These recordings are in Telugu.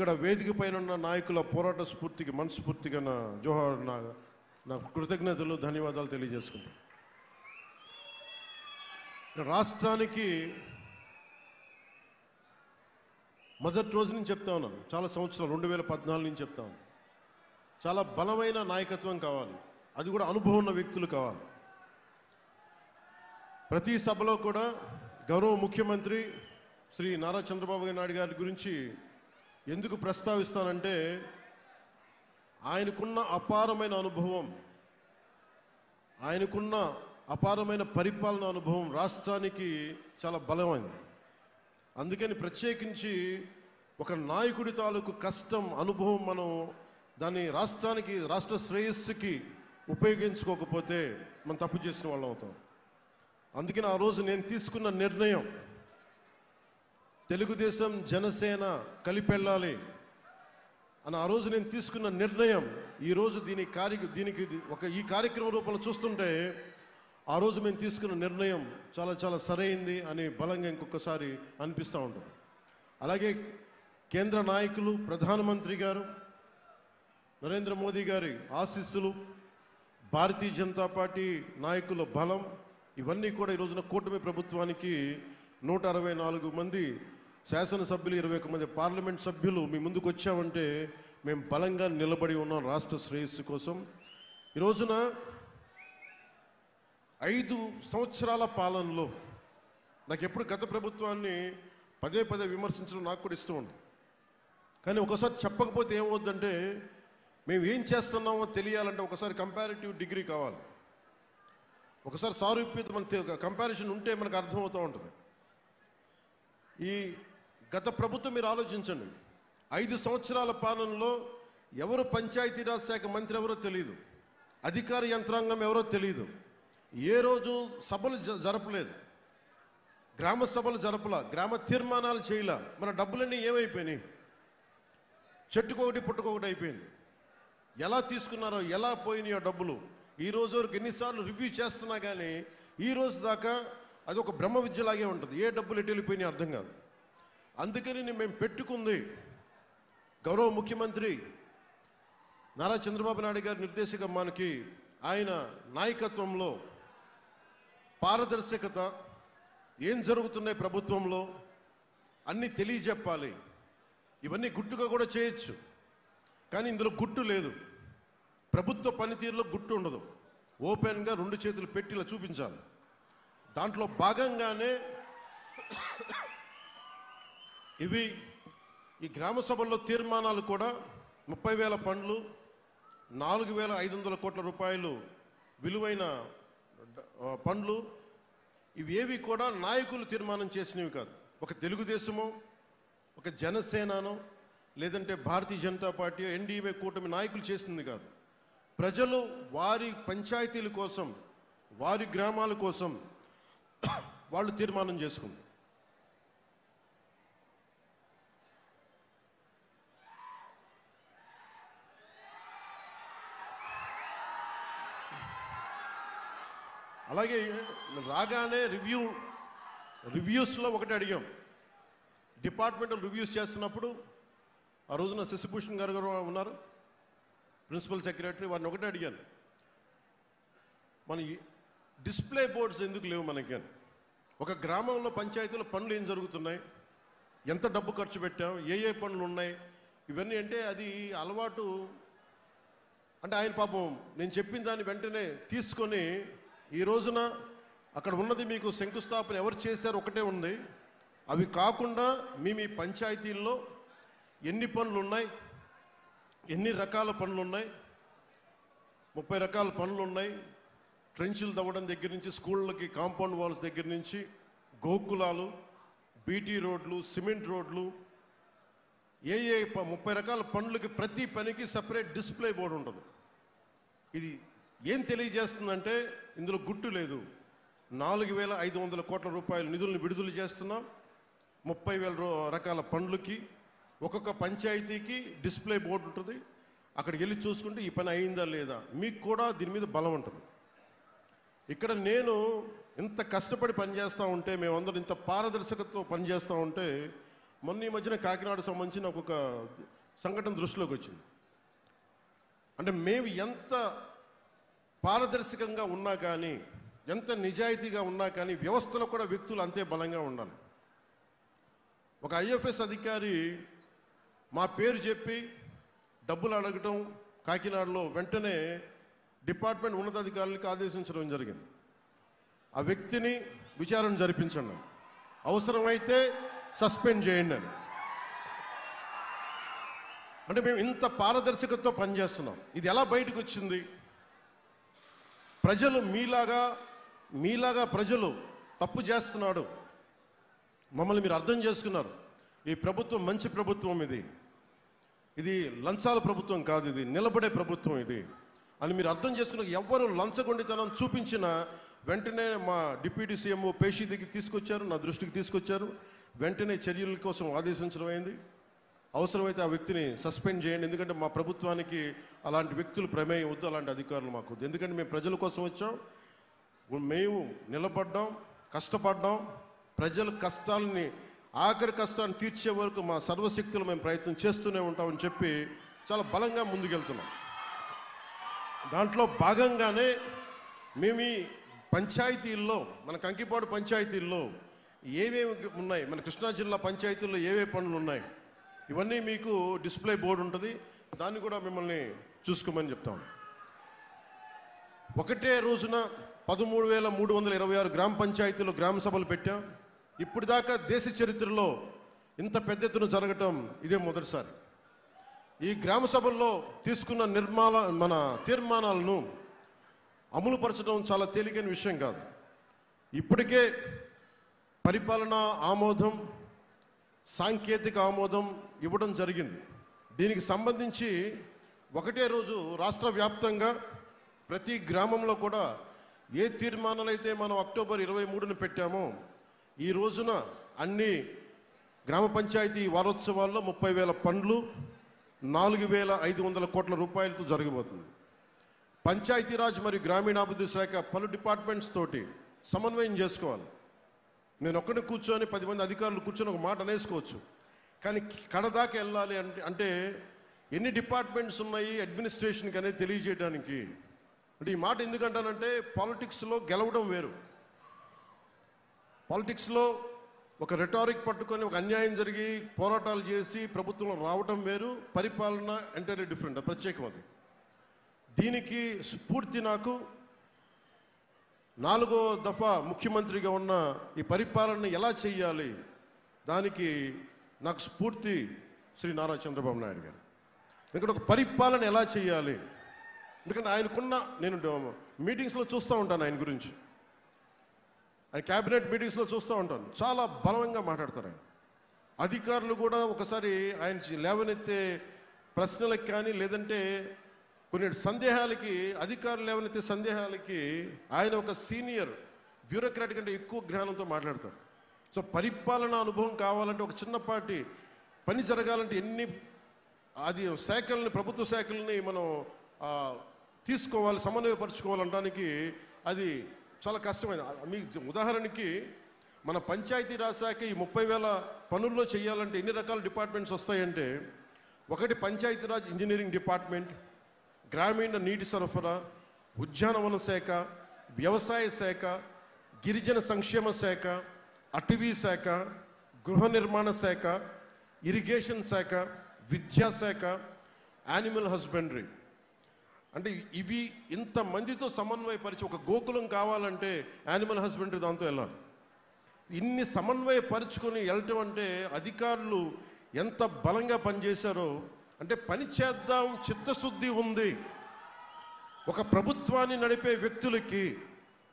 ఇక్కడ వేదిక పైన ఉన్న నాయకుల పోరాట స్ఫూర్తికి మనస్ఫూర్తిగా నా జోహార్ నా నా కృతజ్ఞతలు ధన్యవాదాలు తెలియజేసుకుంటాను రాష్ట్రానికి మొదటి రోజు నుంచి చెప్తా ఉన్నాను. చాలా సంవత్సరాలు రెండు వేల పద్నాలుగు నుంచి చెప్తా ఉన్నాను. చాలా బలమైన నాయకత్వం కావాలి. అది కూడా అనుభవం ఉన్న వ్యక్తులు కావాలి. ప్రతి సభలో కూడా గౌరవ ముఖ్యమంత్రి శ్రీ నారా చంద్రబాబు నాయుడు గారి గురించి ఎందుకు ప్రస్తావిస్తానంటే ఆయనకున్న అపారమైన అనుభవం ఆయనకున్న అపారమైన పరిపాలన అనుభవం రాష్ట్రానికి చాలా బలమైంది. అందుకని ప్రత్యేకించి ఒక నాయకుడి తాలూకు కష్టం అనుభవం మనం దాన్ని రాష్ట్రానికి రాష్ట్ర శ్రేయస్సుకి ఉపయోగించుకోకపోతే మనం తప్పు చేసిన వాళ్ళం అవుతాం. అందుకని ఆ రోజు నేను తీసుకున్న నిర్ణయం తెలుగుదేశం జనసేన కలిపెళ్ళాలి అని ఆ రోజు నేను తీసుకున్న నిర్ణయం. ఈ రోజు దీని కార్య దీనికి ఇది ఒక ఈ కార్యక్రమ రూపంలో చూస్తుంటే ఆ రోజు మేము తీసుకున్న నిర్ణయం చాలా చాలా సరైంది అని బలంగా ఇంకొకసారి అనిపిస్తూ ఉంటుంది. అలాగే కేంద్ర నాయకులు ప్రధానమంత్రి గారు నరేంద్ర మోదీ గారి ఆశీస్సులు భారతీయ జనతా పార్టీ నాయకుల బలం ఇవన్నీ కూడా ఈ రోజున కూటమి ప్రభుత్వానికి నూట అరవై నాలుగు మంది శాసనసభ్యులు ఇరవై ఒక మంది పార్లమెంట్ సభ్యులు మీ ముందుకు వచ్చామంటే మేము బలంగా నిలబడి ఉన్నాం రాష్ట్ర శ్రేయస్సు కోసం. ఈ రోజున ఐదు సంవత్సరాల పాలనలో నాకు ఎప్పుడు గత ప్రభుత్వాన్ని పదే పదే విమర్శించడం నాకు కూడా ఇష్టం ఉంది. కానీ ఒకసారి చెప్పకపోతే ఏమవుద్దంటే మేము ఏం చేస్తున్నామో తెలియాలంటే ఒకసారి కంపారిటివ్ డిగ్రీ కావాలి. ఒకసారి సారూప్యత మన కంపారిజన్ ఉంటే మనకు అర్థమవుతూ ఉంటుంది. ఈ గత ప్రభుత్వం మీరు ఆలోచించండి. ఐదు సంవత్సరాల పాలనలో ఎవరు పంచాయతీరాజ్ శాఖ మంత్రి ఎవరో తెలియదు అధికార యంత్రాంగం ఎవరో తెలియదు ఏ రోజు సభలు జ- జరపలేదు. గ్రామ సభలు జరపల గ్రామ తీర్మానాలు చేయల. మన డబ్బులన్నీ ఏమైపోయినాయి? చెట్టుకొకటి పుట్టుకొకటి అయిపోయింది. ఎలా తీసుకున్నారో ఎలా పోయినాయో డబ్బులు? ఈ రోజు వరకు ఎన్నిసార్లు రివ్యూ చేస్తున్నా కానీ ఈ రోజు దాకా అది ఒక బ్రహ్మ విద్యలాగే ఉంటుంది. ఏ డబ్బులు ఎటు వెళ్ళిపోయినాయి అర్థం కాదు. అందుకని నేను మేము పెట్టుకుంది గౌరవ ముఖ్యమంత్రి నారా చంద్రబాబు నాయుడు గారి నిర్దేశకం మనకి ఆయన నాయకత్వంలో పారదర్శకత ఏం జరుగుతున్నాయి ప్రభుత్వంలో అన్నీ తెలియజెప్పాలి. ఇవన్నీ గుట్టుగా కూడా చేయొచ్చు. కానీ ఇందులో గుట్టు లేదు. ప్రభుత్వ పనితీరులో గుట్టు ఉండదు. ఓపెన్గా రెండు చేతులు పెట్టి ఇలా చూపించాలి. దాంట్లో భాగంగానే ఇవి ఈ గ్రామ సభల్లో తీర్మానాలు కూడా ముప్పై వేల పండ్లు నాలుగు వేల ఐదు వందల కోట్ల రూపాయలు విలువైన పండ్లు. ఇవేవి కూడా నాయకులు తీర్మానం చేసినవి కాదు. ఒక తెలుగుదేశమో ఒక జనసేననో లేదంటే భారతీయ జనతా పార్టీ ఎన్డీఏ కూటమి నాయకులు చేసింది కాదు. ప్రజలు వారి పంచాయతీల కోసం వారి గ్రామాల కోసం వాళ్ళు తీర్మానం చేసుకుంది. అలాగే రాగానే రివ్యూ రివ్యూస్లో ఒకటి అడిగాం. డిపార్ట్మెంటల్ రివ్యూస్ చేస్తున్నప్పుడు ఆ రోజున శశిభూషణ్ గారు గారు ఉన్నారు. ప్రిన్సిపల్ సెక్రటరీ వారిని ఒకటే అడిగాను. మన డిస్ప్లే బోర్డ్స్ ఎందుకు లేవు మనకి అని. ఒక గ్రామంలో పంచాయతీలో పనులు ఏం జరుగుతున్నాయి? ఎంత డబ్బు ఖర్చు పెట్టాం? ఏ ఏ పనులు ఉన్నాయి? ఇవన్నీ అంటే అది అలవాటు. అంటే ఆయన పాపం నేను చెప్పిన దాన్ని వెంటనే తీసుకొని ఈ రోజున అక్కడ ఉన్నది మీకు శంకుస్థాపన ఎవరు చేశారు ఒకటే ఉంది. అవి కాకుండా మీ మీ పంచాయతీల్లో ఎన్ని పనులు ఉన్నాయి ఎన్ని రకాల పనులు ఉన్నాయి ముప్పై రకాల పనులు ఉన్నాయి ట్రెంచ్లు తవ్వడం దగ్గర నుంచి స్కూళ్ళకి కాంపౌండ్ వాల్స్ దగ్గర నుంచి గోకులాలు బీటీ రోడ్లు సిమెంట్ రోడ్లు ఏ ఏ ప- ముప్పై రకాల పనులకి ప్రతి పనికి సపరేట్ డిస్ప్లే బోర్డు ఉండదు. ఇది ఏం తెలియజేస్తుందంటే ఇందులో గుట్టు లేదు. నాలుగు వేల ఐదు వందల కోట్ల రూపాయల నిధులను విడుదల చేస్తున్నాం. ముప్పై వేల రకాల పనులకి ఒక్కొక్క పంచాయతీకి డిస్ప్లే బోర్డు ఉంటుంది. అక్కడికి వెళ్ళి చూసుకుంటే ఈ పని అయిందా లేదా? మీకు కూడా దీని మీద బలం ఉంటుంది. ఇక్కడ నేను ఇంత కష్టపడి పనిచేస్తూ ఉంటే మేమందరం ఇంత పారదర్శకతతో పనిచేస్తూ ఉంటే మొన్న ఈ మధ్యన కాకినాడ సంబంధించిన ఒక్కొక్క ఒక సంఘటన దృష్టిలోకి వచ్చింది. అంటే మేము ఎంత పారదర్శకంగా ఉన్నా కానీ ఎంత నిజాయితీగా ఉన్నా కానీ వ్యవస్థలో కూడా వ్యక్తులు అంతే బలంగా ఉండాలి. ఒక ఐఎఫ్ఎస్ అధికారి మా పేరు చెప్పి డబ్బులు అడగటం కాకినాడలో వెంటనే డిపార్ట్మెంట్ ఉన్నతాధికారులకు ఆదేశించడం జరిగింది. ఆ వ్యక్తిని విచారణ జరిపించండి. అవసరమైతే సస్పెండ్ చేయండి అని. అంటే మేము ఇంత పారదర్శకతో పనిచేస్తున్నాం. ఇది ఎలా బయటకు వచ్చింది? ప్రజలు మీలాగా మీలాగా ప్రజలు తప్పు చేస్తున్నాడు. మమ్మల్ని మీరు అర్థం చేసుకున్నారు. ఈ ప్రభుత్వం మంచి ప్రభుత్వం ఇది. ఇది లంచాల ప్రభుత్వం కాదు ఇది నిలబడే ప్రభుత్వం ఇది. అని మీరు అర్థం చేసుకున్న ఎవ్వరు లంచగొండితనం చూపించిన వెంటనే మా డిప్యూటీ సీఎంఓ పేషీ దగ్గరికి తీసుకొచ్చారు నా దృష్టికి తీసుకొచ్చారు. వెంటనే చర్యల కోసం ఆదేశించడం అయింది. అవసరమైతే ఆ వ్యక్తిని సస్పెండ్ చేయండి. ఎందుకంటే మా ప్రభుత్వానికి అలాంటి వ్యక్తులు ప్రమేయం వద్దు అలాంటి అధికారులు మాకు వద్దు. ఎందుకంటే మేము ప్రజల కోసం వచ్చాం. మేము నిలబడ్డాం కష్టపడ్డాం. ప్రజల కష్టాలని ఆఖరి కష్టాన్ని తీర్చే వరకు మా సర్వశక్తులు మేము ప్రయత్నం చేస్తూనే ఉంటామని చెప్పి చాలా బలంగా ముందుకెళ్తున్నాం. దాంట్లో భాగంగానే మేము ఈ పంచాయతీల్లో మన కంకిపాడు పంచాయతీల్లో ఏవేవి ఉన్నాయి? మన కృష్ణా జిల్లా పంచాయతీల్లో ఏవే పనులు ఉన్నాయి? ఇవన్నీ మీకు డిస్ప్లే బోర్డు ఉంటుంది. దాన్ని కూడా మిమ్మల్ని చూసుకోమని చెప్తాం ఒకటే రోజున పదమూడు వేల మూడు వందల ఇరవై ఆరు గ్రామ పంచాయతీలో గ్రామ సభలు పెట్టాం. ఇప్పుడు దాకా దేశ చరిత్రలో ఇంత పెద్ద ఎత్తున జరగటం ఇదే మొదటిసారి. ఈ గ్రామ సభల్లో తీసుకున్న నిర్మాణ మన తీర్మానాలను అమలుపరచడం చాలా తేలికైన విషయం కాదు. ఇప్పటికే పరిపాలన ఆమోదం సాంకేతిక ఆమోదం ఇవ్వడం జరిగింది. దీనికి సంబంధించి ఒకటే రోజు రాష్ట్ర వ్యాప్తంగా ప్రతి గ్రామంలో కూడా ఏ తీర్మానాలు అయితే మనం అక్టోబర్ ఇరవై మూడున పెట్టామో ఈ రోజున అన్ని గ్రామ పంచాయతీ వారోత్సవాల్లో ముప్పై వేల పండ్లు నాలుగు వేల ఐదు వందల కోట్ల రూపాయలతో జరగబోతుంది. పంచాయతీరాజ్ మరియు గ్రామీణాభివృద్ధి శాఖ పలు డిపార్ట్మెంట్స్ తోటి సమన్వయం చేసుకోవాలి. నేను ఒక్కడిని కూర్చొని పది మంది అధికారులు కూర్చొని ఒక మాట అనేసుకోవచ్చు. కానీ కడదాకా వెళ్ళాలి అంటే అంటే ఎన్ని డిపార్ట్మెంట్స్ ఉన్నాయి అడ్మినిస్ట్రేషన్కి అనేది తెలియజేయడానికి? అంటే ఈ మాట ఎందుకంటానంటే పాలిటిక్స్లో గెలవడం వేరు. పాలిటిక్స్లో ఒక రెటారిక్ పట్టుకొని ఒక అన్యాయం జరిగి పోరాటాలు చేసి ప్రభుత్వంలో రావటం వేరు పరిపాలన ఎంటైర్లీ డిఫరెంట్ ప్రత్యేకం అది. దీనికి స్ఫూర్తి నాకు నాలుగో దఫా ముఖ్యమంత్రిగా ఉన్న ఈ పరిపాలన ఎలా చేయాలి? దానికి నాకు స్ఫూర్తి శ్రీ నారా చంద్రబాబు నాయుడు గారు. ఎందుకంటే ఒక పరిపాలన ఎలా చేయాలి? ఎందుకంటే ఆయనకున్న నేను మీటింగ్స్లో చూస్తూ ఉంటాను ఆయన గురించి. ఆయన క్యాబినెట్ మీటింగ్స్లో చూస్తూ ఉంటాను. చాలా బలంగా మాట్లాడతారు ఆయన. అధికారులు కూడా ఒకసారి ఆయన లేవనెత్తే ప్రశ్నలకు కానీ లేదంటే కొన్ని సందేహాలకి అధికారులు లేవనైతే సందేహాలకి ఆయన ఒక సీనియర్ బ్యూరోక్రాట్ కంటే ఎక్కువ జ్ఞానంతో మాట్లాడతారు. సో పరిపాలన అనుభవం కావాలంటే ఒక చిన్నపాటి పని జరగాలంటే ఎన్ని అది శాఖల్ని ప్రభుత్వ శాఖల్ని మనం తీసుకోవాలి సమన్వయపరచుకోవాలనడానికి అది చాలా కష్టమైంది. మీ ఉదాహరణకి మన పంచాయతీరాజ్ శాఖ ఈ ముప్పై వేల పనుల్లో చేయాలంటే ఎన్ని రకాల డిపార్ట్మెంట్స్ వస్తాయంటే ఒకటి పంచాయతీరాజ్ ఇంజనీరింగ్ డిపార్ట్మెంట్ గ్రామీణ నీటి సరఫరా ఉద్యానవన శాఖ వ్యవసాయ శాఖ గిరిజన సంక్షేమ శాఖ అటవీ శాఖ గృహ నిర్మాణ శాఖ ఇరిగేషన్ శాఖ విద్యాశాఖ యానిమల్ హస్బెండరీ. అంటే ఇవి ఇంత మందితో సమన్వయపరిచి ఒక గోకులం కావాలంటే యానిమల్ హస్బెండరీ దాంతో వెళ్ళాలి. ఇన్ని సమన్వయపరుచుకొని వెళ్ళటం అంటే అధికారులు ఎంత బలంగా పనిచేశారో అంటే పని చేద్దాం చిత్తశుద్ధి ఉంది. ఒక ప్రభుత్వాన్ని నడిపే వ్యక్తులకి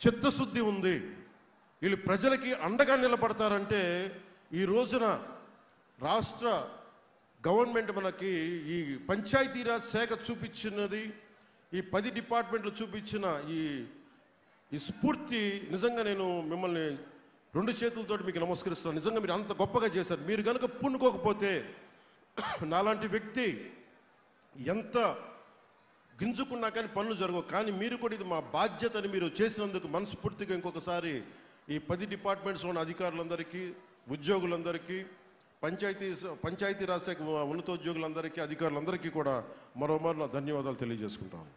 చిత్తశుద్ధి ఉంది. వీళ్ళు ప్రజలకి అండగా నిలబడతారంటే ఈ రోజున రాష్ట్ర గవర్నమెంట్ మనకి ఈ పంచాయతీరాజ్ శాఖ చూపించినది ఈ పది డిపార్ట్మెంట్లు చూపించిన ఈ ఈ స్ఫూర్తి నిజంగా నేను మిమ్మల్ని రెండు చేతులతో మీకు నమస్కరిస్తున్నాను. నిజంగా మీరు అంత గొప్పగా చేశారు. మీరు కనుక పూనుకోకపోతే నాలాంటి వ్యక్తి ఎంత గింజుకున్నా కానీ పనులు జరగవు. కానీ మీరు కూడా ఇది మా బాధ్యతని మీరు చేసినందుకు మనస్ఫూర్తిగా ఇంకొకసారి ఈ పది డిపార్ట్మెంట్స్లో ఉన్న అధికారులందరికీ ఉద్యోగులందరికీ పంచాయతీ పంచాయతీరాజ్ శాఖ ఉన్నతోద్యోగులందరికీ అధికారులందరికీ కూడా మరోమారు నా ధన్యవాదాలు తెలియజేసుకుంటాను.